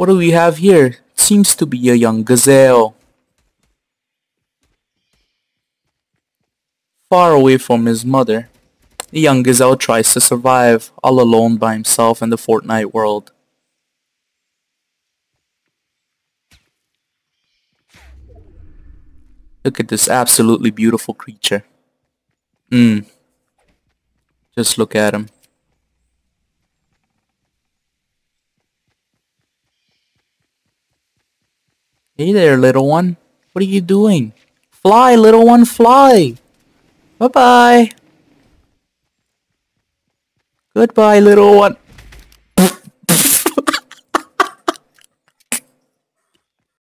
What do we have here? It seems to be a young gazelle. Far away from his mother, the young gazelle tries to survive all alone by himself in the Fortnite world. Look at this absolutely beautiful creature. Mmm. Just look at him. Hey there, little one. What are you doing? Fly, little one, fly! Bye-bye! Goodbye, little one.